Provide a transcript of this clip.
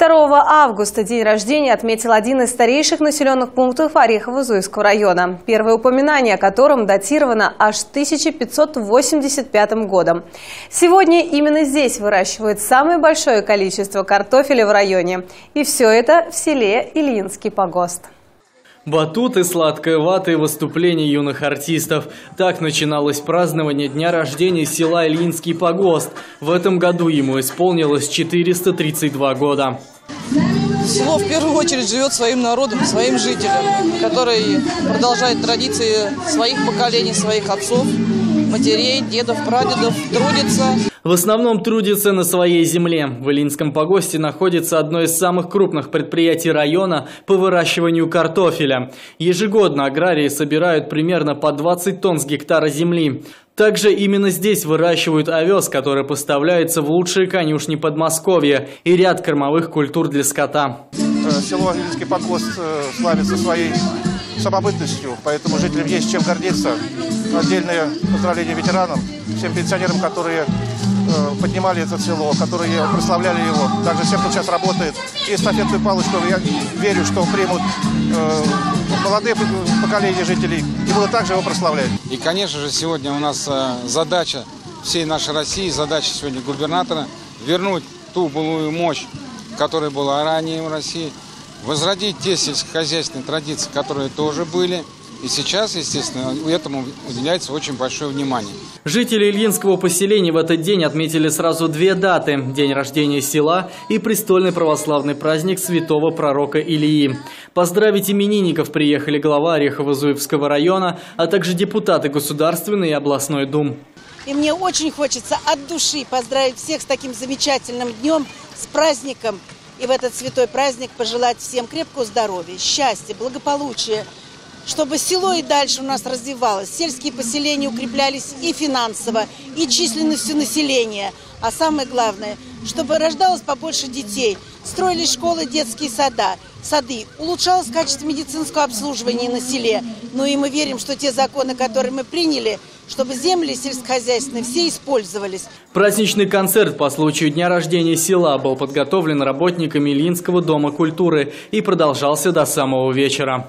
2 августа день рождения отметил один из старейших населенных пунктов Орехово-Зуевского района, первое упоминание о котором датировано аж 1585 годом. Сегодня именно здесь выращивают самое большое количество картофеля в районе. И все это в селе Ильинский погост. Батуты, сладкая вата и выступления юных артистов. Так начиналось празднование дня рождения села Ильинский погост. В этом году ему исполнилось 432 года. Село в первую очередь живет своим народом, своим жителям, который продолжает традиции своих поколений, своих отцов, матерей, дедов, прадедов, трудится. В основном трудится на своей земле. В Илинском погосте находится одно из самых крупных предприятий района по выращиванию картофеля. Ежегодно аграрии собирают примерно по 20 тонн с гектара земли. Также именно здесь выращивают овес, который поставляется в лучшие конюшни Подмосковья и ряд кормовых культур для скота. Э, село Илинский погост э, славится своей самобытностью, поэтому жителям есть чем гордиться. Отдельное поздравление ветеранам, всем пенсионерам, которые Э, поднимали это село, которые прославляли его. Также всем, кто сейчас работает. И эстафетную палочку, я верю, что примут э, молодые поколения жителей и будут также его прославлять. И, конечно же, сегодня у нас э, задача всей нашей России, задача сегодня губернатора вернуть ту былую мощь, которая была ранее в России, возродить те сельскохозяйственные традиции, которые тоже были – и сейчас, естественно, этому уделяется очень большое внимание. Жители Ильинского поселения в этот день отметили сразу две даты – день рождения села и престольный православный праздник святого пророка Илии. Поздравить именинников приехали глава Орехово-Зуевского района, а также депутаты Государственной и областной дум. И мне очень хочется от души поздравить всех с таким замечательным днем, с праздником. И в этот святой праздник пожелать всем крепкого здоровья, счастья, благополучия – чтобы село и дальше у нас развивалось. Сельские поселения укреплялись и финансово, и численностью населения. А самое главное, чтобы рождалось побольше детей, строились школы, детские сада, сады, улучшалось качество медицинского обслуживания на селе. Ну и мы верим, что те законы, которые мы приняли, чтобы земли сельскохозяйственные все использовались. Праздничный концерт по случаю дня рождения села был подготовлен работниками Ильинского дома культуры и продолжался до самого вечера.